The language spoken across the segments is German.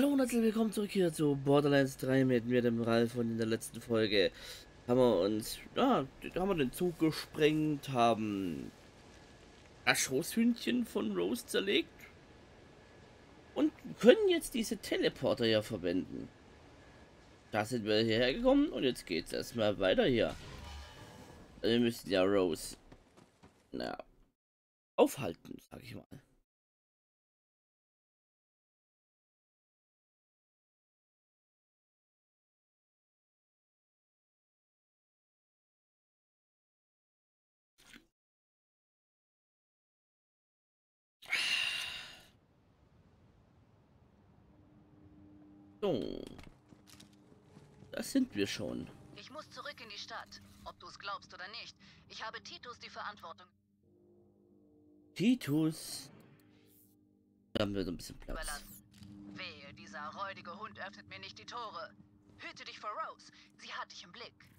Hallo und herzlich willkommen zurück hier zu Borderlands 3 mit mir, dem Ralf. Und in der letzten Folge haben wir uns, ja, haben wir den Zug gesprengt, haben das Schoßhündchen von Rose zerlegt und können jetzt diese Teleporter ja verwenden. Da sind wir hierher gekommen und jetzt geht es erstmal weiter hier. Also wir müssen ja Rose, na, aufhalten, sag ich mal. So. Das sind wir schon. Ich muss zurück in die Stadt. Ob du es glaubst oder nicht. Ich habe Titus die Verantwortung Titus. Da haben wir so ein bisschen Platz. überlassen. Wehe, dieser räudige Hund öffnet mir nicht die Tore. Hüte dich vor Rose. Sie hat dich im Blick.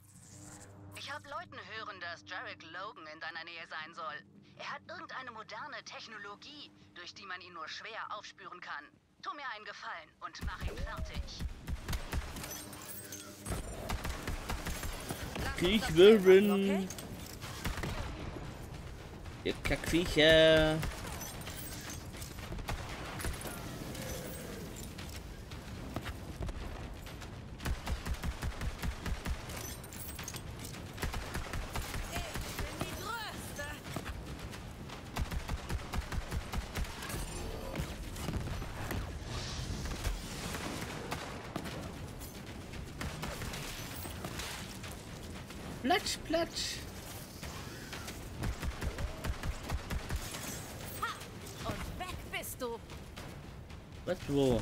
Ich habe Leuten hören, dass Jarek Logan in deiner Nähe sein soll. Er hat irgendeine moderne Technologie, durch die man ihn nur schwer aufspüren kann. Tu mir einen Gefallen und mach ihn fertig. Kriechwürden. Ihr Kackviecher. Platsch, platsch. Und weg bist du. Was wo?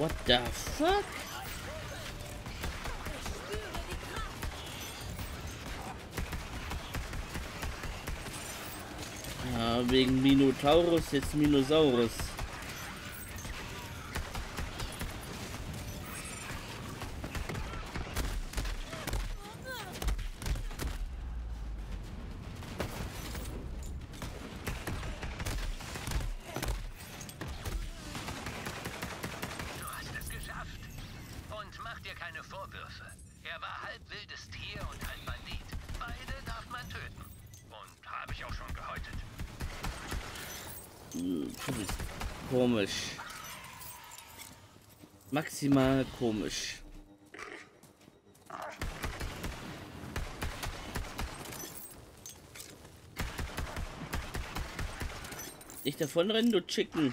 What the fuck? Ja, wegen Minotaurus jetzt Minosaurus. Maximal komisch. Nicht davonrennen, du Chicken.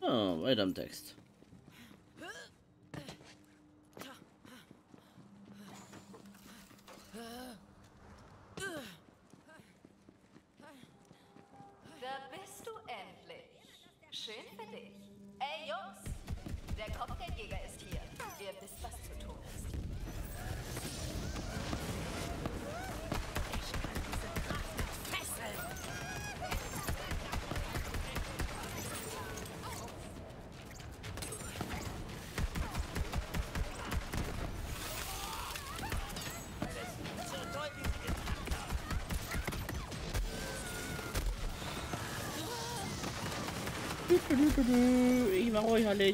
Oh, weiter am Text. Ich mache euch alle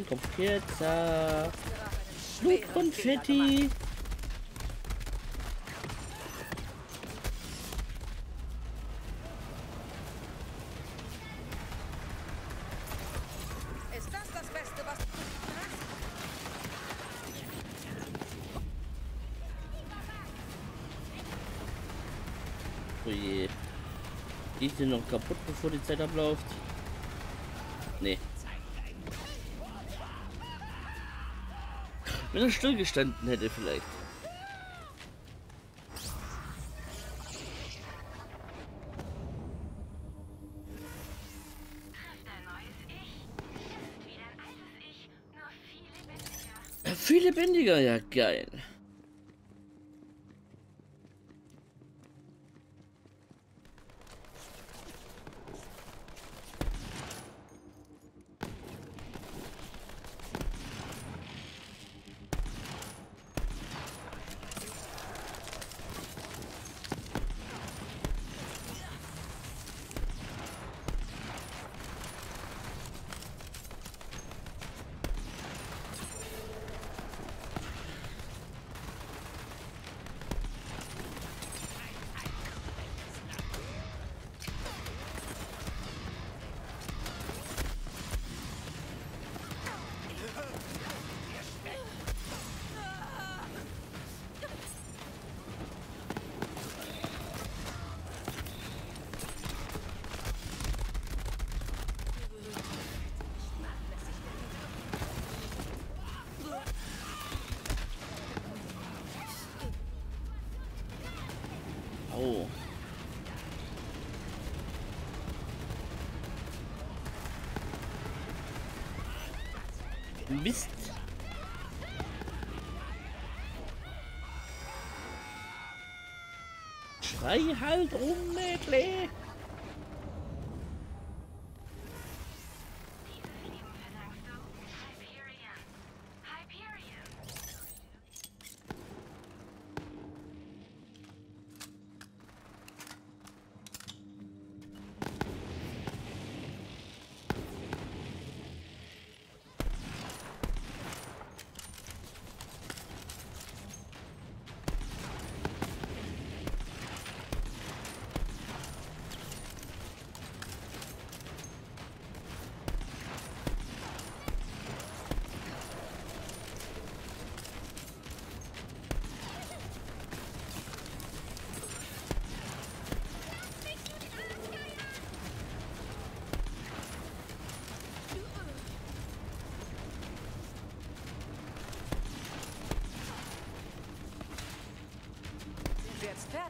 Beste, was du hast? Oh je. Ich den noch kaputt, bevor die Zeit abläuft? Wenn er stillgestanden hätte vielleicht. Viel lebendiger, ja geil. Oh. Mist. Schrei halt rum,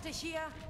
wir jetzt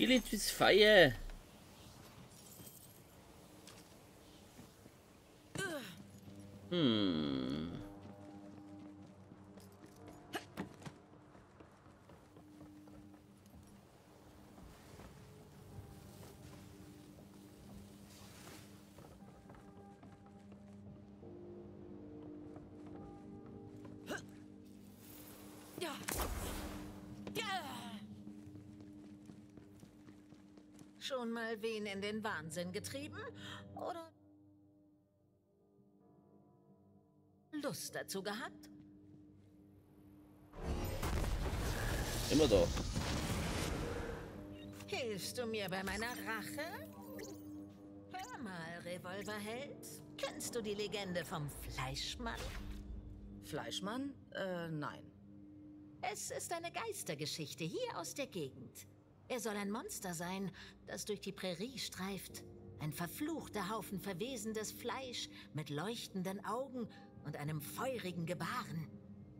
Kill it with fire. Hmm. Schon mal wen in den Wahnsinn getrieben? Oder Lust dazu gehabt? Immer doch. Hilfst du mir bei meiner Rache? Hör mal, Revolverheld. Kennst du die Legende vom Fleischmann? Fleischmann? Äh, nein. Es ist eine Geistergeschichte hier aus der Gegend. Er soll ein Monster sein, das durch die Prärie streift. Ein verfluchter Haufen verwesendes Fleisch mit leuchtenden Augen und einem feurigen Gebaren.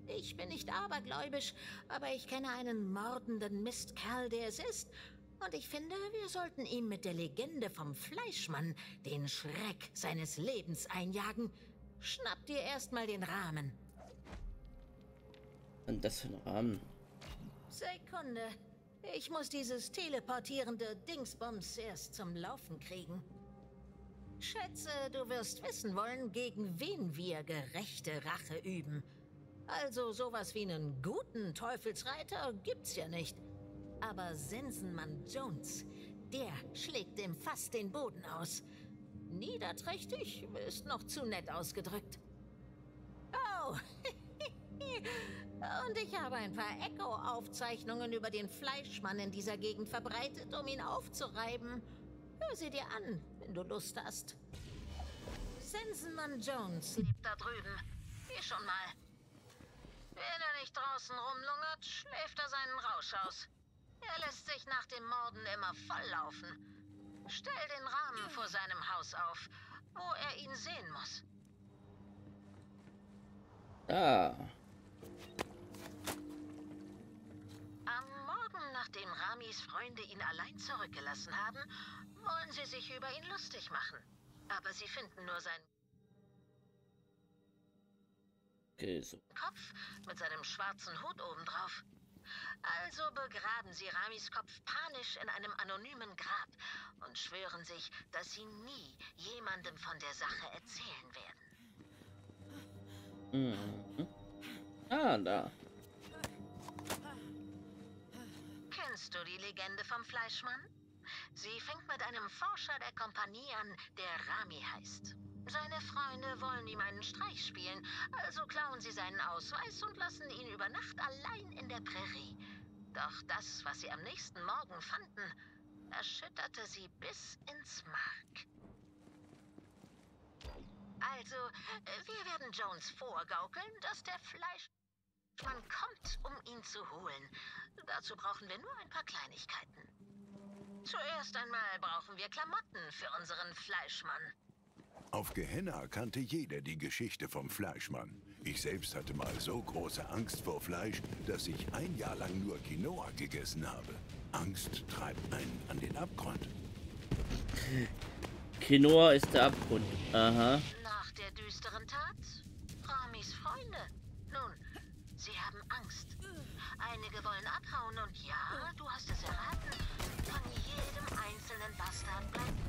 Ich bin nicht abergläubisch, aber ich kenne einen mordenden Mistkerl, der es ist. Und ich finde, wir sollten ihm mit der Legende vom Fleischmann den Schreck seines Lebens einjagen. Schnapp dir erstmal den Rahmen. Und das für ein Rahmen. Sekunde. Ich muss dieses teleportierende Dingsbums erst zum Laufen kriegen. Schätze, du wirst wissen wollen, gegen wen wir gerechte Rache üben. Also sowas wie einen guten Teufelsreiter gibt's ja nicht. Aber Sensenmann Jones, der schlägt dem Fass den Boden aus. Niederträchtig ist noch zu nett ausgedrückt. Oh, und ich habe ein paar Echo-Aufzeichnungen über den Fleischmann in dieser Gegend verbreitet, um ihn aufzureiben. Hör sie dir an, wenn du Lust hast. Sensenmann Jones lebt da drüben. Geh schon mal. Wenn er nicht draußen rumlungert, schläft er seinen Rausch aus. Er lässt sich nach dem Morden immer volllaufen. Stell den Rahmen vor seinem Haus auf, wo er ihn sehen muss. Ah. Am Morgen, nachdem Ramis Freunde ihn allein zurückgelassen haben, wollen sie sich über ihn lustig machen. Aber sie finden nur seinen Okay, so. Kopf mit seinem schwarzen Hut obendrauf. Also begraben sie Ramis Kopf panisch in einem anonymen Grab und schwören sich, dass sie nie jemandem von der Sache erzählen werden. Mhm. Ah, da. Kennst du die Legende vom Fleischmann? Sie fängt mit einem Forscher der Kompanie an, der Rami heißt. Seine Freunde wollen ihm einen Streich spielen, also klauen sie seinen Ausweis und lassen ihn über Nacht allein in der Prärie. Doch das, was sie am nächsten Morgen fanden, erschütterte sie bis ins Mark. Also, äh, wir werden Jones vorgaukeln, dass der Fleischmann kommt, um ihn zu holen. Dazu brauchen wir nur ein paar Kleinigkeiten. Zuerst einmal brauchen wir Klamotten für unseren Fleischmann. Auf Gehenna kannte jeder die Geschichte vom Fleischmann. Ich selbst hatte mal so große Angst vor Fleisch, dass ich ein Jahr lang nur Quinoa gegessen habe. Angst treibt einen an den Abgrund. Quinoa ist der Abgrund. Aha. Nach der düsteren Tat? Ramis Freunde. Sie haben Angst. Einige wollen abhauen und ja, du hast es erraten. Von jedem einzelnen Bastard bleibt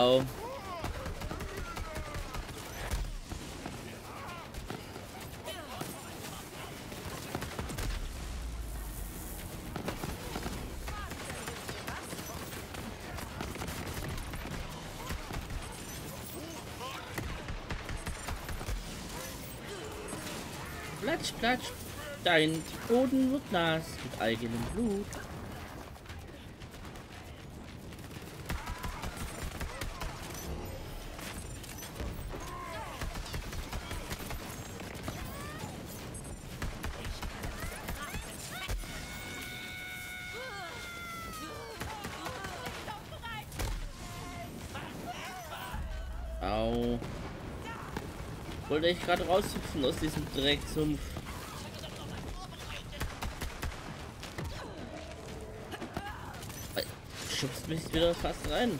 Au. Platsch, platsch. Dein Boden wird nass mit eigenem Blut. Wollte ich gerade raushüpfen aus diesem Drecksumpf. Schubst mich wieder fast rein.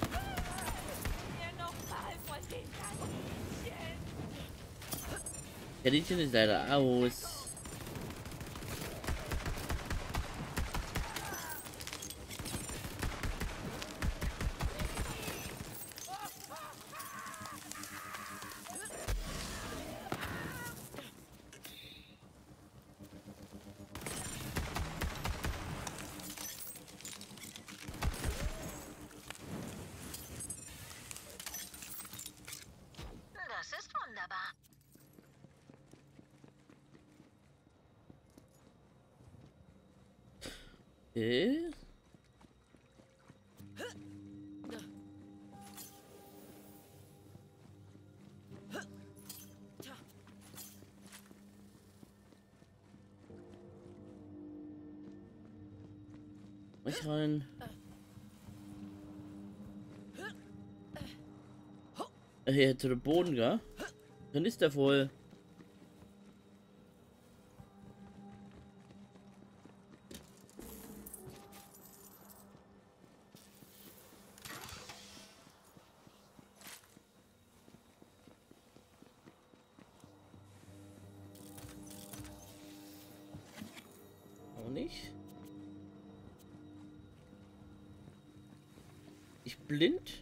Händchen ist leider aus. Also hier zu dem Boden, gell? Dann ist der voll. Auch nicht. Ich blind?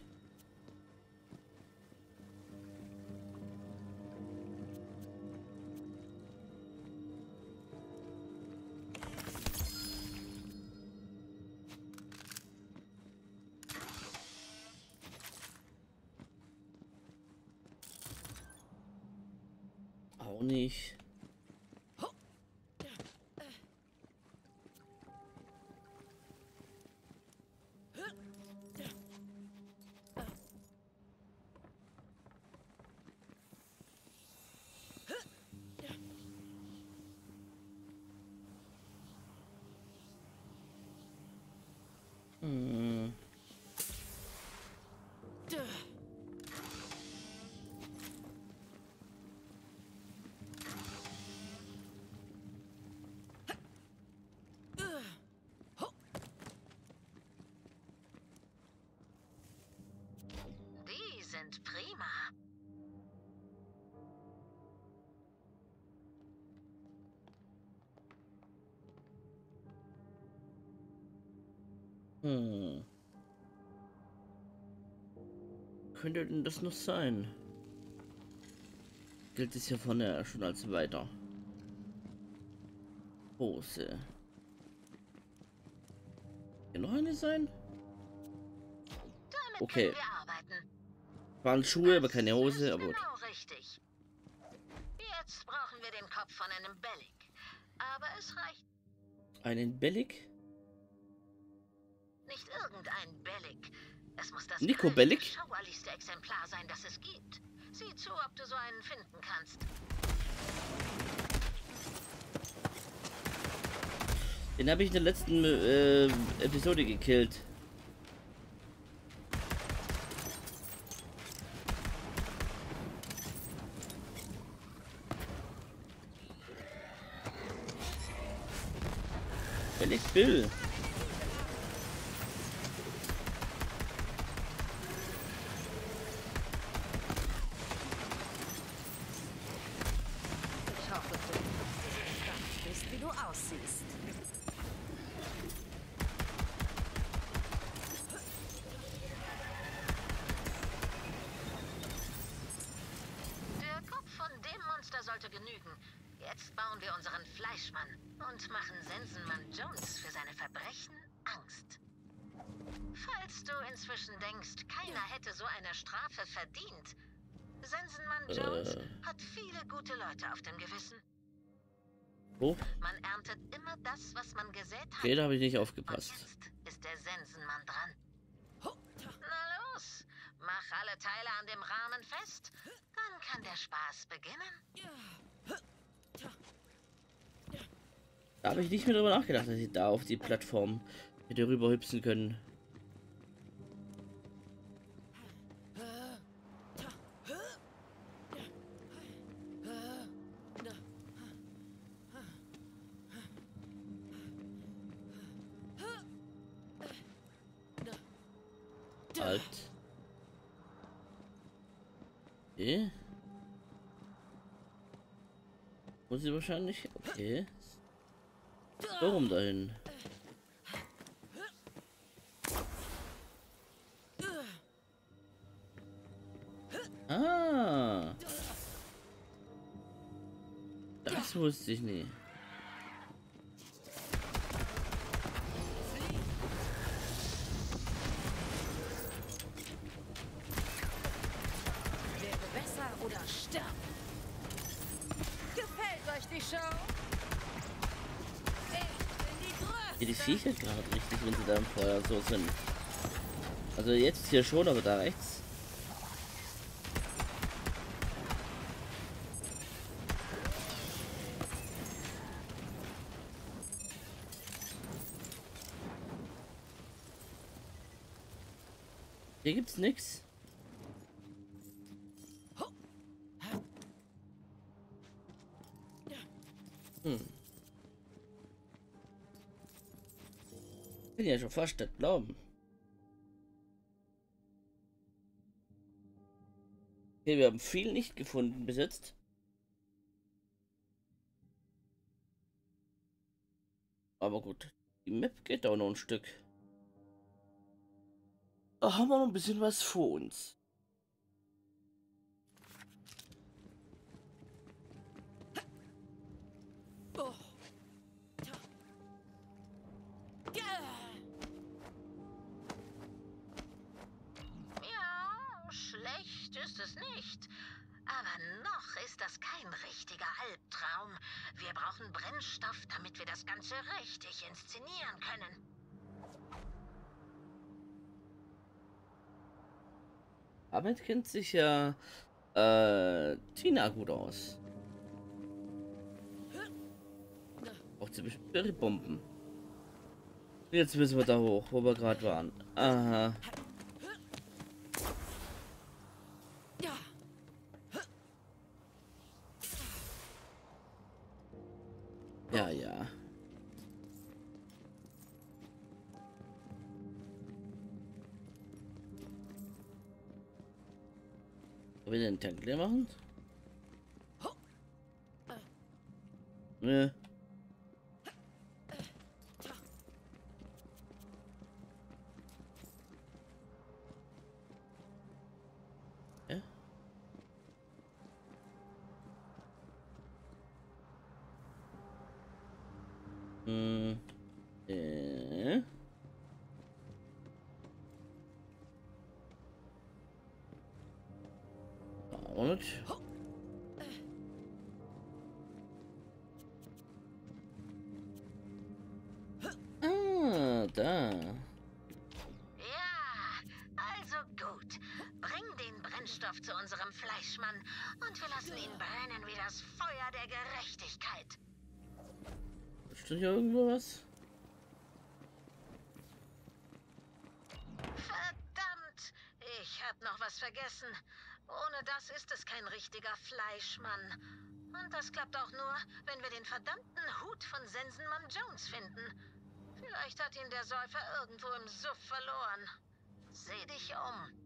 Die sind prima. Hm. Könnte denn das noch sein? Gilt es hier vorne schon als weiter. Hose. Hier noch eine sein? Okay. Waren Schuhe, aber keine Hose, aber gut. Genau richtig. Jetzt brauchen wir den Kopf von einem Bellic. Aber es reicht Einen Bellic? nicht irgendein Bellic. Nico Bellic? schauerlichste Exemplar sein, das es gibt. Sieh zu, ob du so einen finden kannst. Den habe ich in der letzten äh, Episode gekillt. Bellic Bill. Jetzt bauen wir unseren Fleischmann und machen Sensenmann Jones für seine Verbrechen Angst. Falls du inzwischen denkst, keiner hätte so eine Strafe verdient. Sensenmann Jones Äh. hat viele gute Leute auf dem Gewissen. Oh, Man erntet immer das, was man gesät hat. okay, da habe ich nicht Und aufgepasst. jetzt ist der Sensenmann dran. Na los, mach alle Teile an dem Rahmen fest, dann kann der Spaß beginnen. Da habe ich nicht mehr drüber nachgedacht, dass ich da auf die Plattform hätte rüber hüpfen können. Alt. Okay. Muss sie wahrscheinlich. Okay. Warum dahin? Ah. Das wusste ich nie. Gerade richtig, wenn sie da im Feuer so sind. Also jetzt hier schon, aber da rechts. Hier gibt's nix. Ja schon fast nicht glauben. Okay, wir haben viel nicht gefunden bis jetzt. Aber gut, die Map geht auch noch ein Stück. Da haben wir noch ein bisschen was vor uns. Schlecht ist es nicht. Aber noch ist das kein richtiger Albtraum. Wir brauchen Brennstoff, damit wir das Ganze richtig inszenieren können. Damit kennt sich ja äh, Tina gut aus. Auch ziemlich Bomben. Jetzt müssen wir da hoch, wo wir gerade waren. Aha. Wollen wir den Tank leer machen? Ne. Ja? Und? Ah, da. Ja, also gut. Bring den Brennstoff zu unserem Fleischmann und wir lassen ihn brennen wie das Feuer der Gerechtigkeit. Ist hier irgendwo was? Verdammt! Ich hab noch was vergessen. Ohne das ist es kein richtiger Fleischmann. Und das klappt auch nur, wenn wir den verdammten Hut von Sensenmann Jones finden. Vielleicht hat ihn der Säufer irgendwo im Suff verloren. Seh dich um.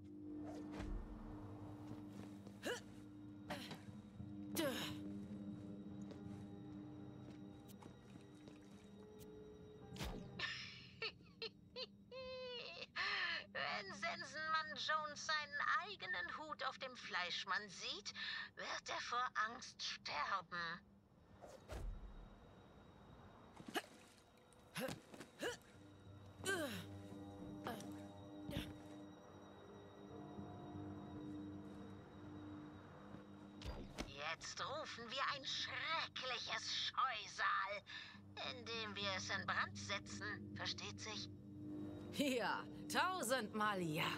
Wenn Sensenmann Jones seinen eigenen Hut auf dem Fleischmann sieht, wird er vor Angst sterben. Es in Brand setzen. Versteht sich? Ja, tausendmal ja.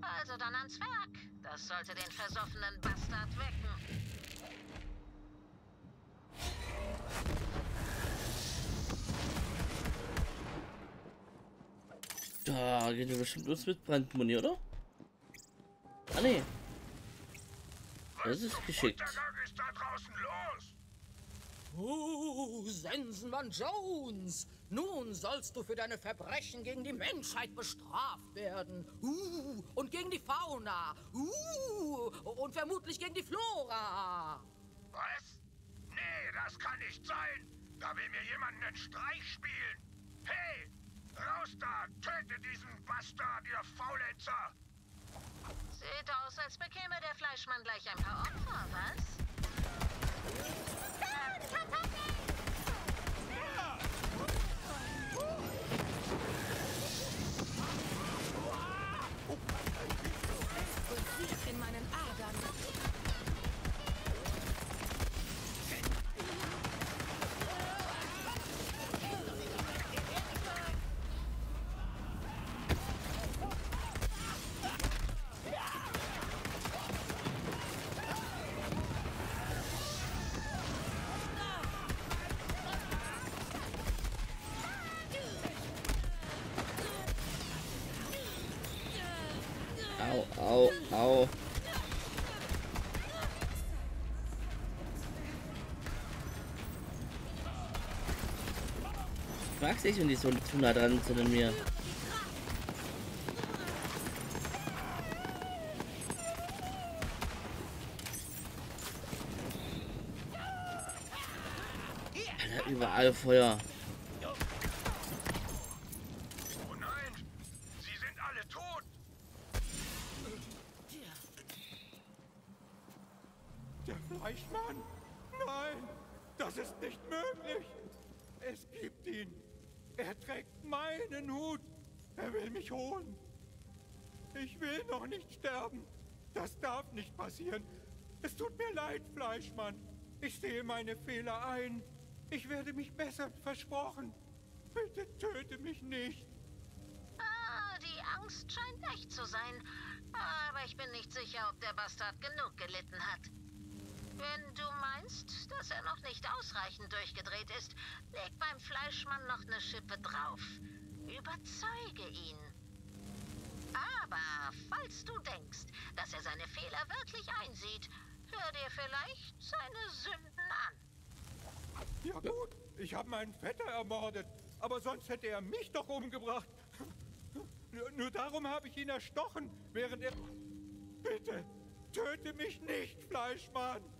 Also dann ans Werk. Das sollte den versoffenen Bastard wecken. Da geht ja bestimmt los mit Brandmuni, oder? Ah, nee. Das ist geschickt. Untergang ist da draußen los? Oh, Sensenmann Jones! Nun sollst du für deine Verbrechen gegen die Menschheit bestraft werden. Uh, und gegen die Fauna. Uh, und vermutlich gegen die Flora. Was? Nee, das kann nicht sein. Da will mir jemand einen Streich spielen. Hey, raus da! Töte diesen Bastard, ihr Faulenzer! Sieht aus, als bekäme der Fleischmann gleich ein paar Opfer, was? Stop! Stop talking! mag's nicht, wenn die so zu nah dran sind an mir. Alter, überall Feuer. Fleischmann! Nein! Das ist nicht möglich! Es gibt ihn! Er trägt meinen Hut. Er will mich holen. Ich will noch nicht sterben. Das darf nicht passieren. Es tut mir leid, Fleischmann. Ich sehe meine Fehler ein. Ich werde mich bessern, versprochen. Bitte töte mich nicht. Ah, die Angst scheint echt zu sein. Aber ich bin nicht sicher, ob der Bastard genug gelitten hat. Wenn du meinst, dass er noch nicht ausreichend durchgedreht ist, leg beim Fleischmann noch eine Schippe drauf. Überzeuge ihn. Aber falls du denkst, dass er seine Fehler wirklich einsieht, hör dir vielleicht seine Sünden an. Ja gut, ich habe meinen Vetter ermordet, aber sonst hätte er mich doch umgebracht. Nur, darum habe ich ihn erstochen, während er... Bitte, töte mich nicht, Fleischmann!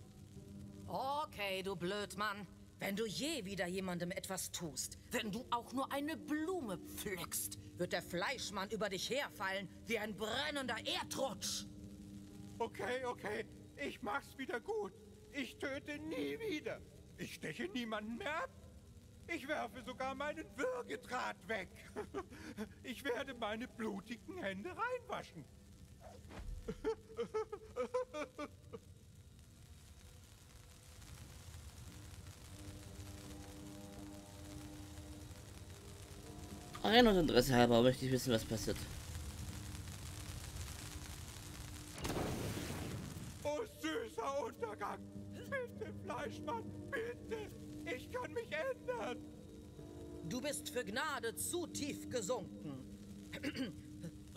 Okay, du Blödmann. Wenn du je wieder jemandem etwas tust, wenn du auch nur eine Blume pflückst, wird der Fleischmann über dich herfallen wie ein brennender Erdrutsch. Okay, okay, ich mach's wieder gut. Ich töte nie wieder. Ich steche niemanden mehr ab. Ich werfe sogar meinen Würgedraht weg. Ich werde meine blutigen Hände reinwaschen. Rein und Interesse halber möchte ich wissen, was passiert. Oh, süßer Untergang. Bitte, Fleischmann, bitte. Ich kann mich ändern. Du bist für Gnade zu tief gesunken.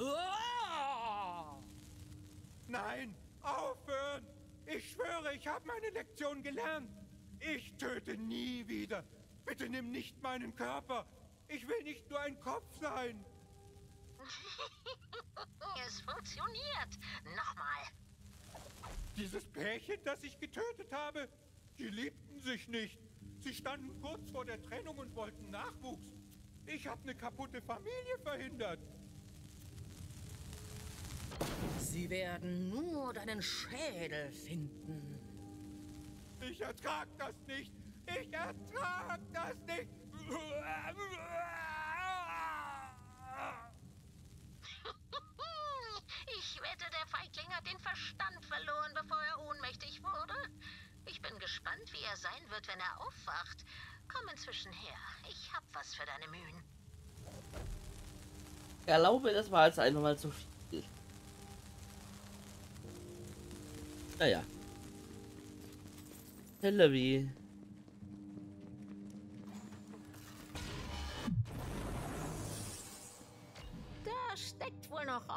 Ah! Nein, aufhören. Ich schwöre, ich habe meine Lektion gelernt. Ich töte nie wieder. Bitte nimm nicht meinen Körper. Ich will nicht nur ein Kopf sein. es funktioniert. Nochmal. Dieses Pärchen, das ich getötet habe, die liebten sich nicht. Sie standen kurz vor der Trennung und wollten Nachwuchs. Ich habe eine kaputte Familie verhindert. Sie werden nur deinen Schädel finden. Ich ertrag das nicht. Ich ertrag das nicht. Ich wette, der Feigling hat den Verstand verloren, bevor er ohnmächtig wurde. Ich bin gespannt, wie er sein wird, wenn er aufwacht. Komm inzwischen her. Ich hab was für deine Mühen. Erlaube, das war jetzt einfach mal zu viel. Naja. Hillary.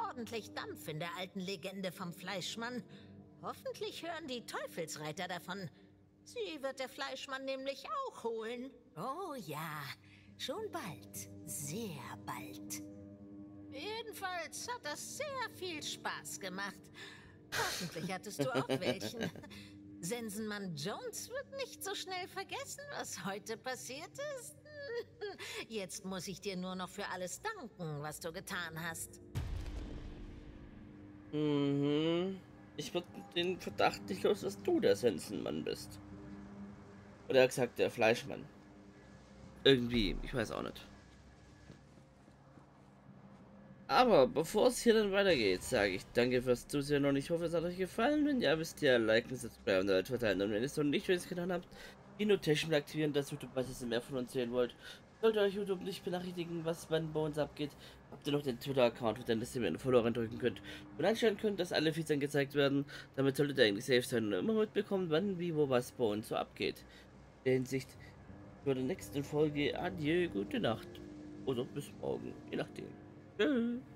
Ordentlich Dampf in der alten Legende vom Fleischmann. Hoffentlich hören die Teufelsreiter davon. Sie wird der Fleischmann nämlich auch holen. Oh ja, schon bald. Sehr bald. Jedenfalls hat das sehr viel Spaß gemacht. Hoffentlich hattest du auch welchen. Sensenmann Jones wird nicht so schnell vergessen, was heute passiert ist. Jetzt muss ich dir nur noch für alles danken, was du getan hast. Mhm. Ich würde den Verdacht nicht los, dass du der Sensenmann bist. Oder er gesagt, der Fleischmann. Irgendwie, ich weiß auch nicht. Aber bevor es hier dann weitergeht, sage ich danke fürs Zusehen und ich hoffe, es hat euch gefallen. Wenn ja, wisst ihr, liken, subscriben und Leute verteilen. Und wenn ihr es noch nicht, wenn ihr es getan habt, die Notation aktivieren, dass YouTube weiß, dass ihr mehr von uns sehen wollt. Sollte euch YouTube nicht benachrichtigen, was bei uns abgeht, habt ihr noch den Twitter-Account, wo dann dass ihr mir einen Follow drücken könnt und einstellen könnt, dass alle Feeds angezeigt werden. Damit solltet ihr eigentlich safe sein und immer mitbekommen, wann, wie, wo, was bei uns so abgeht. In der Hinsicht für die nächste Folge, adieu, gute Nacht. Oder bis morgen, je nachdem. Tschüss.